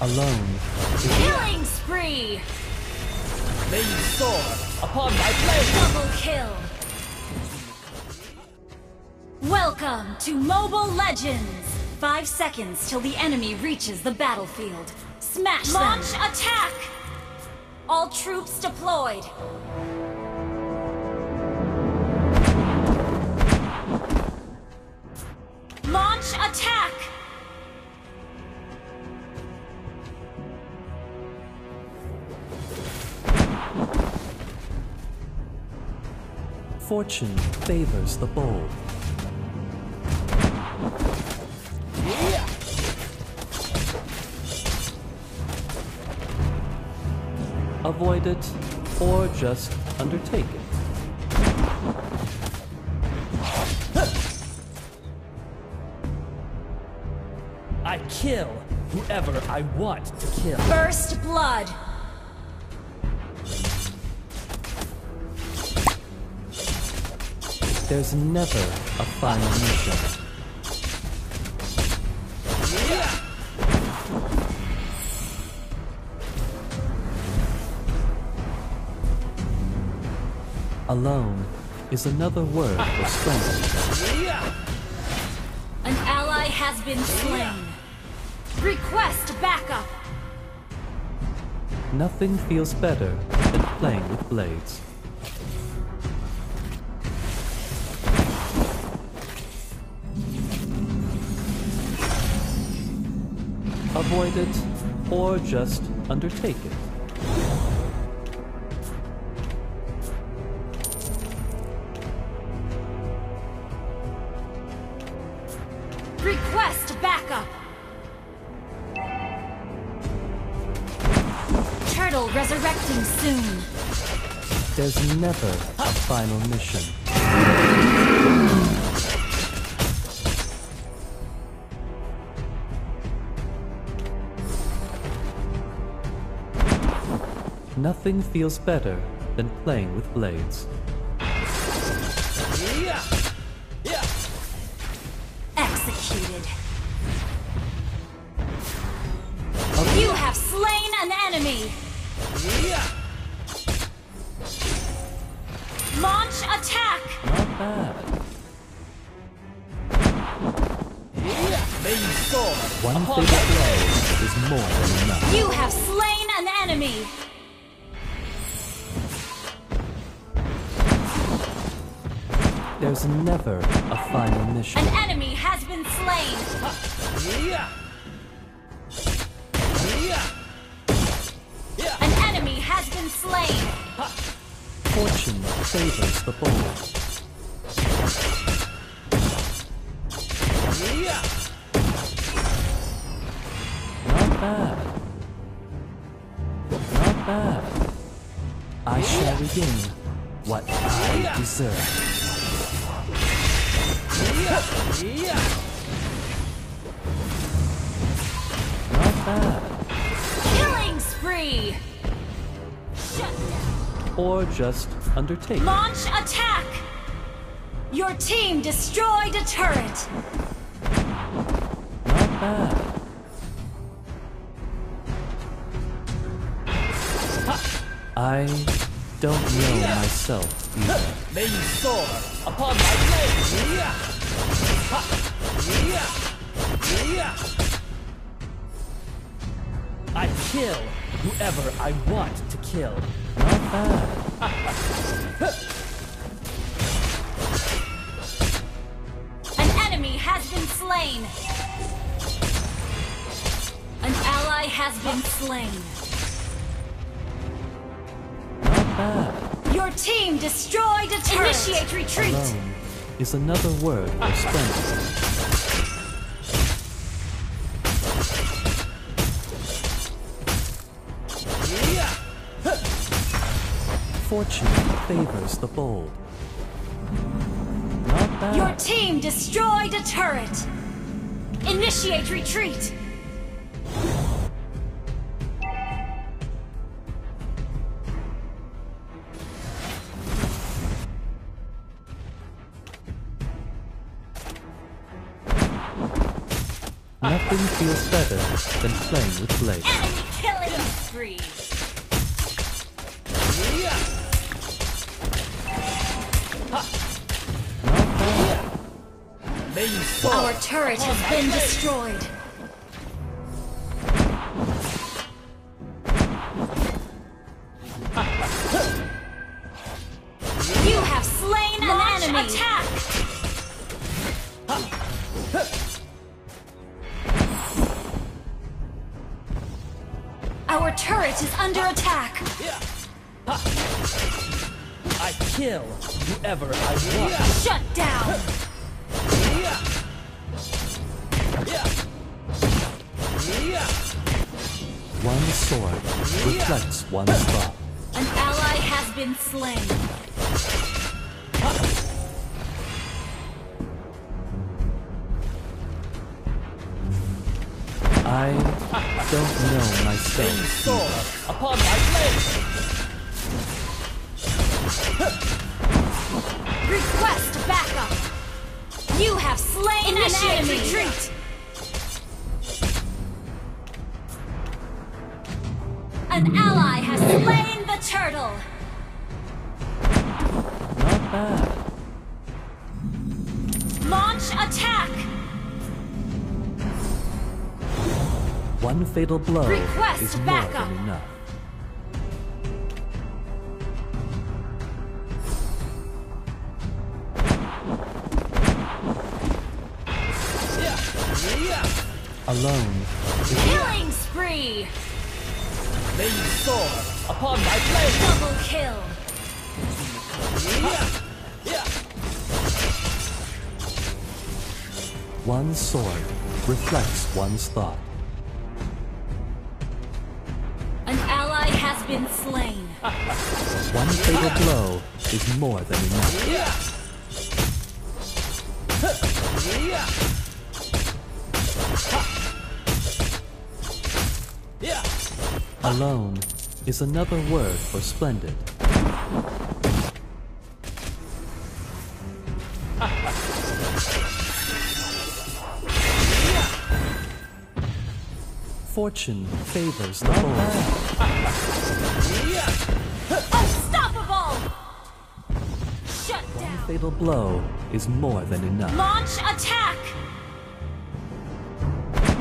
Alone. Killing spree! May you soar upon my blade! Double kill! Welcome to Mobile Legends! Five seconds till the enemy reaches the battlefield. Smash Launch them. attack! All troops deployed. Launch attack! Fortune favors the bold. Avoid it, or just undertake it. I kill whoever I want to kill. First blood. There's never a final mission. Alone is another word for strength. An ally has been slain. Request backup. Nothing feels better than playing with blades. Avoid it, or just undertake it. Request backup! Turtle resurrecting soon. There's never a final mission. Nothing feels better than playing with blades. Executed. You have slain an enemy! Yeah. Launch attack! Not bad. One fatal blow is more than enough. You have slain an enemy! There's never a final mission. An enemy has been slain! An enemy has been slain! Fortune favors the bold. Not bad. Not bad. I shall regain what I deserve. Not bad. Killing spree! Or just undertake. Launch attack! Your team destroyed a turret! Not bad. I don't know myself either. May you soar upon my blade! Kill whoever I want to kill. Not bad. An enemy has been slain! An ally has been slain. Not bad. Your team destroyed a turret! Initiate retreat! Alone is another word for strength. Fortune favors the bold. Not bad. Your team destroyed a turret! Initiate retreat! Nothing feels better than playing with blades. Enemy killing spree. May you soar. Our turret has been destroyed. You have slain an enemy. Attack! Our turret is under attack. I kill whoever I want. Shut down. One sword reflects one thought. An ally has been slain. I don't know May you myself. soar upon my blade. Request backup. You have slain an enemy. retreat. An ally has slain the turtle. Not bad. Launch attack. One fatal blow Request is more backup. than enough. Alone Killing spree. May you soar upon my blade. Double kill. one sword reflects one's thought. An ally has been slain. One fatal blow is more than enough. Alone is another word for splendid. Fortune favors the bold. Unstoppable. Shut down. Fatal blow is more than enough. Launch attack.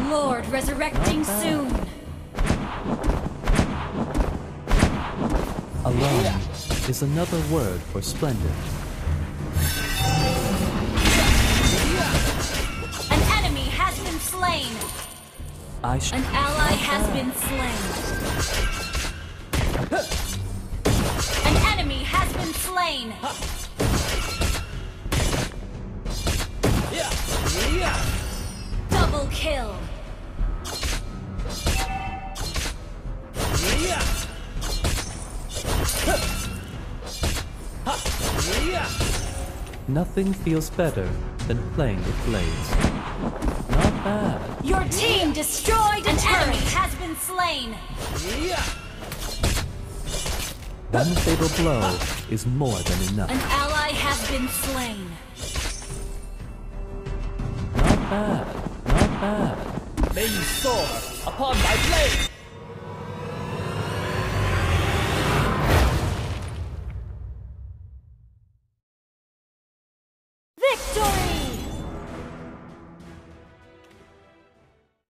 Lord resurrecting soon. Alone is another word for splendid. An enemy has been slain. I An ally has been slain. An enemy has been slain. Nothing feels better than playing with blades. Not bad. Your team destroyed an enemy has been slain. One fatal blow is more than enough. An ally has been slain. Not bad. Not bad. May you soar upon my blade.